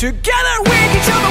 Together with each other.